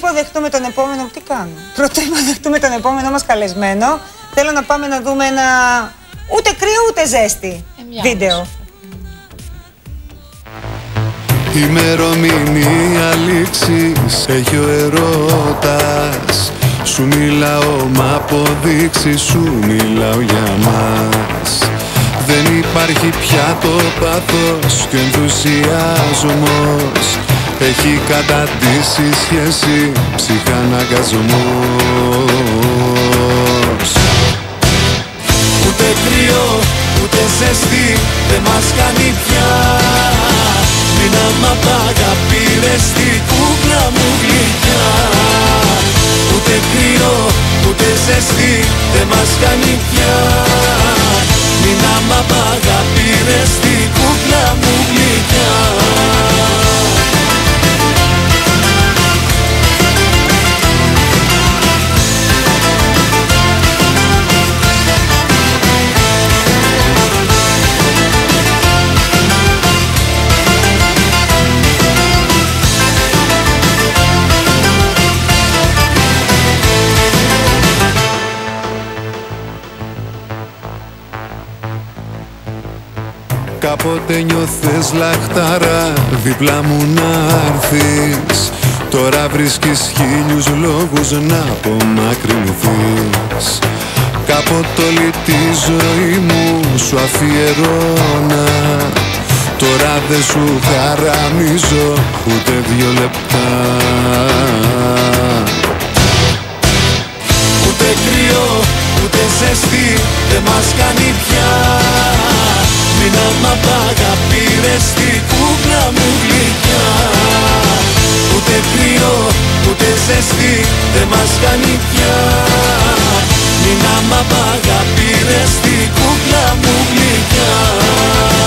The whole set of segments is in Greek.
υποδεχτούμε τον επόμενο. Τι κάνω; Πρωτού υποδεχτούμε τον επόμενο μας καλεσμένο, θέλω να πάμε να δούμε ένα ούτε κρύο ούτε ζέστη μια βίντεο. Ημερομηνία λήξης έχει ο ερώτας Σου μιλάω μα αποδείξεις σου μιλάω για μας Δεν υπάρχει πια το πάθος και ο ενθουσιασμός Έχει καταντήσει σχέση ψυχαναγκασμός Ούτε κρύο, ούτε ζεστή δεν μας κάνει πια. Μην άμα πήρες την κούκλα μου γλυκιά. Ούτε κρύο, ούτε ζεστή δεν μας κάνει πια. Μην άμα πήρες την κούκλα μου γλυκιά Κάποτε νιώθες λαχτάρα δίπλα μου να έρθεις. Τώρα βρίσκεις χίλιους λόγους να απομακρυνθείς. Κάποτε όλη τη ζωή μου σου αφιερώνα. Τώρα δεν σου χαραμίζω ούτε δυο λεπτά. Ούτε κρύο, ούτε ζεστή δεν μας κάνει πια Μην άμα πήρες την κούκλα μου γλυκιά. Ούτε κρύο, ούτε ζεστή δεν μας κάνει πια. Μην άμα πήρες την κούκλα μου γλυκιά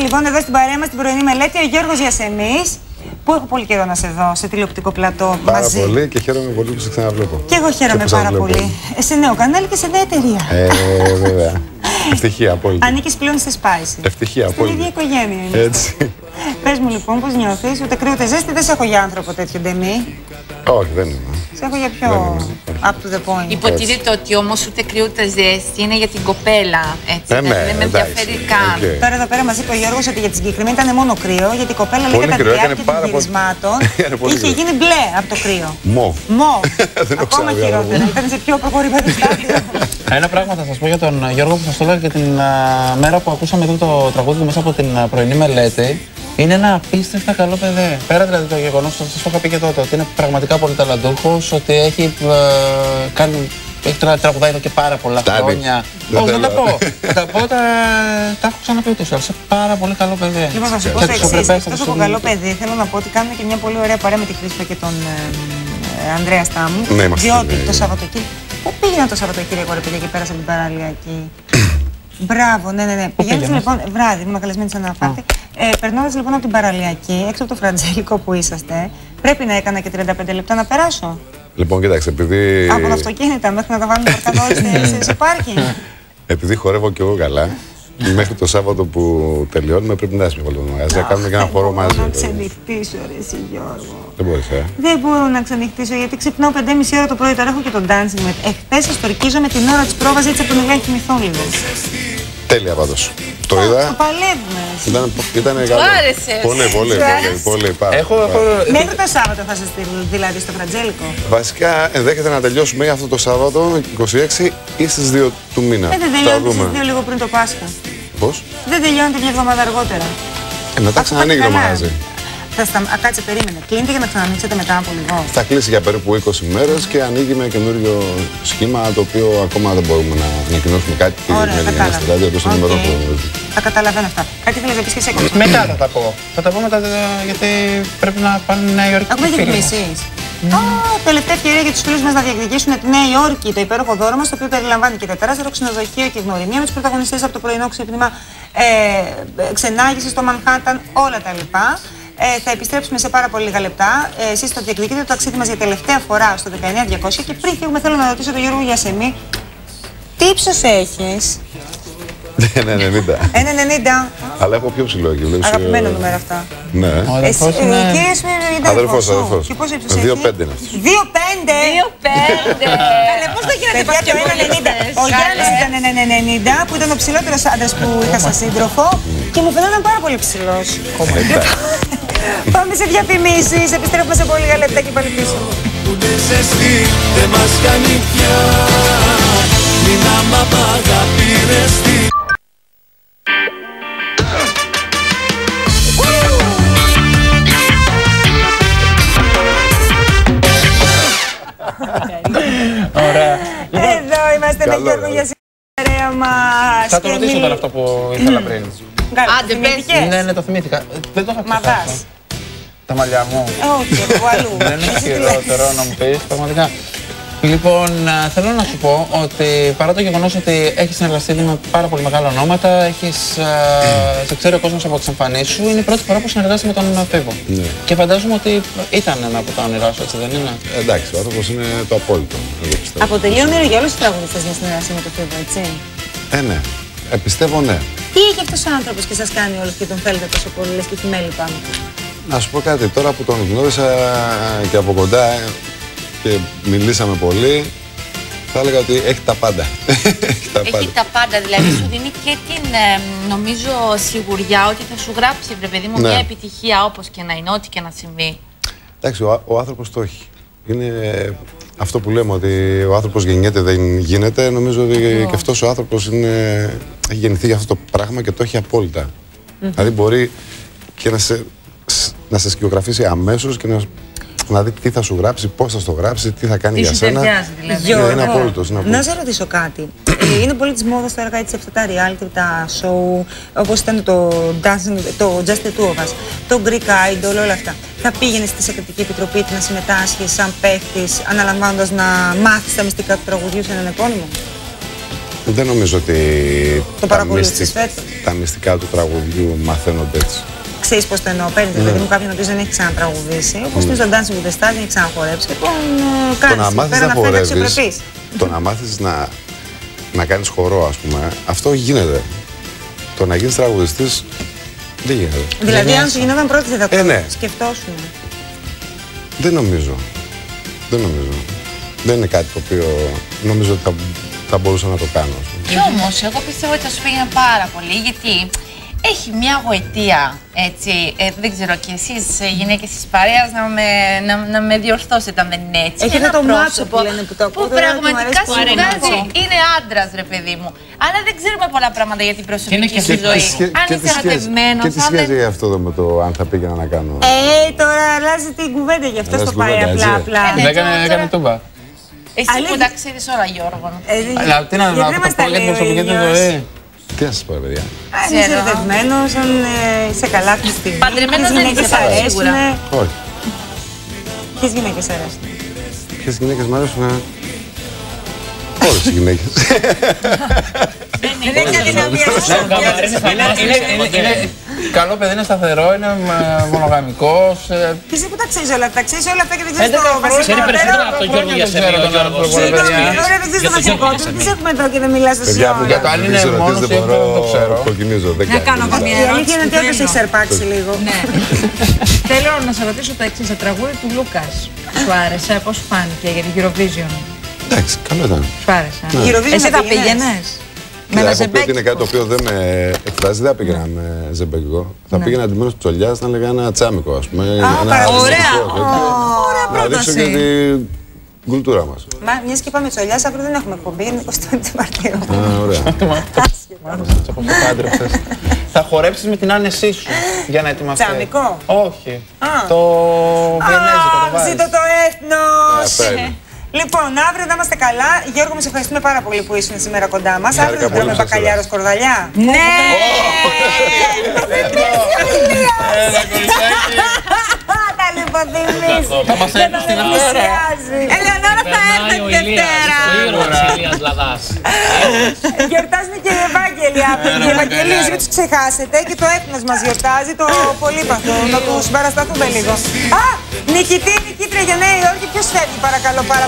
λοιπόν εδώ στην παρέα μας την πρωινή μελέτη ο Γιώργος Γιασεμής που έχω πολύ καιρό να σε δω σε τηλεοπτικό πλατό Πάρα μαζί. πολύ και χαίρομαι πολύ που σε ξαναβλέπω. Και εγώ χαίρομαι που σας πάρα βλέπω. πολύ. Ε, Σε νέο κανάλι και σε νέα εταιρεία. Ε, βέβαια. Ευτυχία απόλυτη. Ανήκεις πλέον στη Spice. Ευτυχία Στην ίδια απόλυτη. οικογένεια είναι. Έτσι. Πες μου λοιπόν, πώς νιώθεις, ούτε κρύο ούτε ζέστη, δεν σε έχω για άνθρωπο τέτοιο ντεμή. Όχι, δεν είναι. Σε έχω για πιο Δεν up to the point. Υποτίθεται ότι όμως ούτε κρύο ούτε ζέστη είναι για την κοπέλα. Έτσι, Ε, δεν, ναι, δεν με εντάξει, ενδιαφέρει καν. οκ. Τώρα εδώ πέρα μας είπε ο Γιώργος ότι για τη συγκεκριμένη ήταν μόνο κρύο, γιατί η κοπέλα λέει Πολύ κατά τη κρύο, έκανε διάρκεια πάρα των πολύ- γυρισμάτων Έκανε πολύ είχε κρύο. γίνει μπλε από το κρύο. Μοβ. Μο. Δεν έχω Ακόμα ξαναδεί άλλο χειρότερα. Ήταν σε πιο προχωρημένο στάδιο. Ένα πράγμα θα σας πω για τον Γιώργο που σας το έλεγα και την α, μέρα που ακούσαμε εδώ το τραγούδι μέσα από την α, πρωινή μελέτη. Είναι ένα απίστευτα καλό παιδί. Πέρα δηλαδή το γεγονός, σας το είχα πει και τότε, ότι είναι πραγματικά πολύ ταλαντούχος, ότι έχει ε, κάνει. Έχει τρα- τραγουδάει εδώ και πάρα πολλά Τάνι. χρόνια. Δεν Όχι, δεν τα θέλω. πω. Θα τα πω, τα, τα έχω ξαναπεί ούτως ή άλλως. Είναι πάρα πολύ καλό παιδί. Λοιπόν, θα σου πω Και το εξής. αξιοπρεπέστατο Εκτός από στο καλό δικό του. παιδί, θέλω να πω ότι κάνουμε και μια πολύ ωραία παρέα με τη Χρήστο και τον ε, ε, Ανδρέα Στάμου. Ναι, είμαστε, διότι ναι. το Σαββατοκύριακο. Πού πήγαινα το Σαββατοκύριακο, ρε παιδιά, και πέρασα την παραλιακή. Μπράβο, ναι, ναι, ναι. Πηγαίνοντα πήγαινες; λοιπόν, βράδυ, ήμουν καλεσμένη σε ένα πάρτι. Ε, Περνώντας λοιπόν από την παραλιακή, έξω από το φραντζέλικο που είσαστε, πρέπει να έκανα και 35 λεπτά να περάσω; Λοιπόν, κοίταξε, επειδή, Από τα αυτοκίνητα μέχρι να τα βάλουμε παρκαδόρι σε, σε πάρκινγκ. επειδή χορεύω κι εγώ καλά, μέχρι το Σάββατο που τελειώνουμε πρέπει να είσαι μια βόλτα στο μαγαζί, να κάνουμε και ένα Δεν χώρο μπορώ μαζί. Να βέβαια. ξενυχτήσω, ρε, εσύ, Γιώργο. Δεν μπορείς, ε. Δεν μπορώ να ξενυχτήσω γιατί ξυπνάω 5.30 ώρα το πρωί. Τώρα έχω και τον dancing με. Εχθές ιστορκίζω με την ώρα της πρόβα έτσι από τον να κοιμηθώ λίγο. Τέλεια πάντως. Το Το είδα. παλεύουμε. Ήταν, ήταν καλό. άρεσες. Πολύ, πολύ, Σου πολύ, άρεσες; πολύ, πάρα, Έχω, πάρα. έχω, Μέχρι το Σάββατο θα σας στείλω, δηλαδή στο Φραντζέλικο. Βασικά ενδέχεται να τελειώσουμε ή αυτό το Σάββατο 26 ή στις 2 του μήνα. Ε, δεν Θα τελειώνετε δούμε. εσείς δύο λίγο πριν το Πάσχα. Πώς; Δεν τελειώνετε μια εβδομάδα αργότερα. Ε, μετά Αφού ξανανοίγει το πάτε καλά. μαγαζί. Θα στα... Α, κάτσε, περίμενε. Κλείνετε για να ξανανοίξετε μετά από λίγο. Θα κλείσει για περίπου 20 μέρες και ανοίγει με καινούριο σχήμα το οποίο ακόμα δεν μπορούμε να ανακοινώσουμε κάτι Ωραία, με κατάλαβα. στην radio το νούμερο Οκ. που Τα καταλαβαίνω αυτά. Κάτι θέλεις να πεις και σε έκοψα. Μετά θα τα πω. Θα τα πω μετά, ε, γιατί πρέπει να πάνε Νέα Υόρκη. Έχουμε οι φίλοι μου. διαφημίσει. Α, τελευταία ευκαιρία για τους φίλους μας να διεκδικήσουν τη Νέα Υόρκη, το υπέροχο δώρο μας, το οποίο περιλαμβάνει και τετράζερο ξενοδοχείο και γνωριμία με τους πρωταγωνιστές από το πρωινό ξύπνημα, ε, ξενάγηση στο Μανχάταν, όλα τα λοιπά. Ε, θα επιστρέψουμε σε πάρα πολύ λίγα λεπτά. Ε, Εσείς θα διεκδικείτε το ταξίδι μας για τελευταία φορά στο 19200 και πριν φύγουμε, θέλω να ρωτήσω τον Γιώργο Γιασεμί, τι ύψος έχεις, Ναι, 90. 1,90. Αλλά έχω πιο ψηλό εκεί. βλέπεις, Αγαπημένο ε, νούμερο αυτά. Ναι. Ο αδερφός Εσύ, είναι... ο κύριος είναι είναι Αδερφός, σου. αδερφός. Και πόσο ύψος έχει; 2,5 είναι αυτός. 2,5. 2-5. Καλέ, πώς το γίνεται Παιδιά, και ο πολύ 1,90. ψηλές. Ο Γιάννης Καλέ. ήταν 1,90 που ήταν ο ψηλότερος άντρας που είχα σαν σύντροφο και μου φαινόταν πάρα πολύ ψηλός. Εντάξει. Πάμε σε διαφημίσεις, επιστρέφουμε σε πολύ λίγα λεπτά και πάλι πίσω. Ούτε ζεστή δεν μας κάνει πια Μην άμα μ' αγαπηρεστεί Ωραία. Εδώ είμαστε με Καλό, Γιώργο καλό. Για σήμερα μας. Θα το Και ρωτήσω μη- τώρα αυτό που ήθελα πριν. Καλά, Άντε, το πες. θυμηθήκες; Ναι, ναι, το θυμήθηκα. Ε, Δεν το είχα Μα ξεχάσει. δας. Τα μαλλιά μου. Όχι, εγώ αλλού. Δεν είναι Εσύ τι λες; χειρότερο να μου πεις, πραγματικά. Λοιπόν, α, θέλω να σου πω ότι παρά το γεγονός ότι έχεις συνεργαστεί με πάρα πολύ μεγάλα ονόματα, έχεις, α, σε ξέρει ο κόσμος από τις εμφανίσεις σου, είναι η πρώτη φορά που συνεργάζεσαι με τον Φίβο. Ναι. Και φαντάζομαι ότι ήταν ένα από τα όνειρά σου, έτσι δεν είναι; Εντάξει, ο άνθρωπος είναι το απόλυτο. Εγώ πιστεύω. Αποτελεί όνειρο για όλους τους τραγουδιστές μια συνεργασία με το Φίβο, έτσι. Ε, ναι. Ε, πιστεύω ναι. Τι έχει αυτός ο άνθρωπος και σας κάνει όλους και τον θέλετε τόσο πολύ, λες και έχει μέλη πάνω. Να σου πω κάτι, τώρα που τον γνώρισα και από κοντά ε, και μιλήσαμε πολύ, θα έλεγα ότι έχει τα πάντα. έχει τα πάντα. Έχει τα πάντα, δηλαδή σου δίνει και την ε, νομίζω σιγουριά ότι θα σου γράψει βρε παιδί μου Ναι. μια επιτυχία όπως και να είναι, ό,τι και να συμβεί. Εντάξει, ο, ο άνθρωπος το έχει. Είναι αυτό που λέμε ότι ο άνθρωπος γεννιέται δεν γίνεται. Νομίζω ότι και αυτός ο άνθρωπος είναι, έχει γεννηθεί για αυτό το πράγμα και το έχει απόλυτα. Δηλαδή μπορεί και να σε, σ- να σε σκιογραφίσει αμέσως και να, να δει τι θα σου γράψει, πώς θα στο γράψει, τι θα κάνει Τι για σου σένα. ταιριάζει δηλαδή. Γιώργο, είναι απόλυτος, είναι Να απόλυτος. σε ρωτήσω κάτι. Ε, είναι πολύ της μόδας τώρα έτσι αυτά τα reality, τα show, όπως ήταν το, dancing, το Just the Two of Us, το Greek Idol, όλα αυτά. Θα πήγαινε στη Σεκρετική Επιτροπή να συμμετάσχει σαν παίχτης, αναλαμβάνοντας να μάθει τα μυστικά του τραγουδιού σε έναν επώνυμο; Δεν νομίζω ότι Το τα, παρακολούθησες μυστι- φέτος; τα μυστικά του τραγουδιού μαθαίνονται έτσι. Ξέρεις πώς το εννοώ. Παίρνεις Ναι. παιδί μου κάποιον ο οποίος δεν έχει ξανατραγουδήσει, όπως mm. στο Dancing with the Stars δεν έχει ξαναχορέψει. Και τον ε, Το κάνεις να μάθεις πέρα να να φαίνεται χορεύεις, αξιοπρεπής. το να μάθεις να, να κάνεις χορό ας πούμε, αυτό γίνεται. Το να γίνεις τραγουδιστής δεν γίνεται. Δηλαδή, αν σου γινόταν πρώτη, δεν θα το Ε, ναι. σκεφτόσουν. Δεν νομίζω. Δεν νομίζω. Δεν είναι κάτι το οποίο νομίζω ότι θα, θα μπορούσα να το κάνω. ας πούμε. Κι όμως, εγώ πιστεύω ότι θα σου πήγαινε πάρα πολύ, γιατί έχει μια γοητεία, έτσι, ε, δεν ξέρω, και εσείς ε, γυναίκες της παρέας να με, να, να με διορθώσετε αν δεν είναι έτσι. Έχετε Ένα το μάτσο πρόσωπο που λένε που το ακούω, Που τώρα μου πραγματικά αρέσει σου πολύ βγάζει, μάτσο. είναι άντρας ρε παιδί μου. Αλλά δεν ξέρουμε πολλά πράγματα για την προσωπική και σου και- ζωή. σχέ- Αν και είσαι τι σχέση- ερωτευμένος, Και τι αν σχέση δεν... έχει αυτό εδώ με το αν θα πήγαινα να κάνω. Ε, τώρα αλλάζει την κουβέντα, γι' αυτό Αλλάζει το την πάει κουβέντα, απλά έτσι. απλά. Ε, ναι. Δεν έκανε, τώρα- έκανε τούμπα. Εσύ που Αλήθεια. τα ξέρεις όλα Γιώργο. Ε, δεν- Αλλά τι να γιατί να δεν το μας τα πω για την λέει ο προσωπική του ίδιος. ζωή. Τι να σας πω, ρε παιδιά. Αν είσαι Ξέρω. ερωτευμένος, αν ε, είσαι καλά αυτή τη στιγμή. Παντρεμένος ποιες δεν γυναίκες είσαι πάρα αρέσουν, σίγουρα. Όχι. Ποιες γυναίκες αρέσουν. Ποιες γυναίκες μου αρέσουν. ε? Όλες οι γυναίκες. Δεν έχει αδυναμία στις Είναι- είναι- είναι- είναι Καλό παιδί, είναι σταθερό, είναι ε, μονογαμικός. ε, Και εσύ που τα ξέρεις όλα αυτά, ξέρεις όλα αυτά και δεν ξέρεις 11 το χρόνια. βασικό. Ξέρει περισσότερα από τον Γιώργο χρόνια για δεν σένα. ξέρω ο τον Γιώργος. άνθρωπο, ρε Συγγνώμη, παιδιά. ωραία, δεν ξέρεις το Για τον βασικό Γιώργο του. για Τις σένα. έχουμε εδώ και δεν μιλάς τόση Παιδιά μου, ώρα. Για το αν είναι τις μόνος ερωτήσεις ή δεν μπορώ, δεν το ξέρω. κοκκινίζω. Δεν Να κάνω κάνει. καμία Η αλήθεια είναι ότι όντως έχει σαρπάξει λίγο. Ναι. Θέλω να σε ρωτήσω το εξής. Το τραγούδι του Λούκας σου άρεσε, πώς σου φάνηκε για την Eurovision; Εντάξει, καλό ήταν. Σου άρεσε. Η Eurovision Εσύ θα θα πήγαινες; πήγαινες; Με Κοίτα, ένα έχω πει ότι είναι ζεμπέκι. κάτι το οποίο δεν με εκφράζει, δεν θα πήγαινα με ζεμπεκικό. Θα Ναι. πήγαινα αντιμένω τσολιάς να έλεγα ένα τσάμικο, ας πούμε. ένα πάρα πολύ ωραία. μουσικό τέτοιο. Να δείξω και την κουλτούρα μας. Μα μιας και πάμε τσολιάς, αύριο δεν έχουμε εκπομπή, είναι 25 Μαρτίου. Α, ωραία. Μάλιστα, το έχω πάντρεψες. Θα χορέψεις με την άνεσή σου για να ετοιμαστείς. Τσαμικό; Όχι. Α. Το βιενέζικο το Α, βάζεις. Ζήτω το έθνος! Αυτά είναι. Λοιπόν, αύριο θα είμαστε καλά. Γιώργο, με σε ευχαριστούμε πάρα πολύ που ήσουν σήμερα κοντά μας. Αύριο θα πολύ τρώμε που σας μπακαλιάρο σκορδαλιά. Ναι! Έλα, κοριτσάκι. Τα λιποθυμίσω. Θα μας έρθει στη Δευτέρα. Ελεονόρα θα έρθει Περνάει τη ο Ηλίας, Δευτέρα. ο ήρωας Ηλίας Λαδάς. Γιορτάζουν και οι Ευάγγελοι αύριο. Οι Ευαγγελίες, μην τους ξεχάσετε. Και το έθνος μας γιορτάζει, το πολύπαθο. Να τους συμπαρασταθούμε λίγο. Α, νικητή, νικήτρια για Νέα Υόρκη. Ποιος φεύγει παρακαλώ πάρα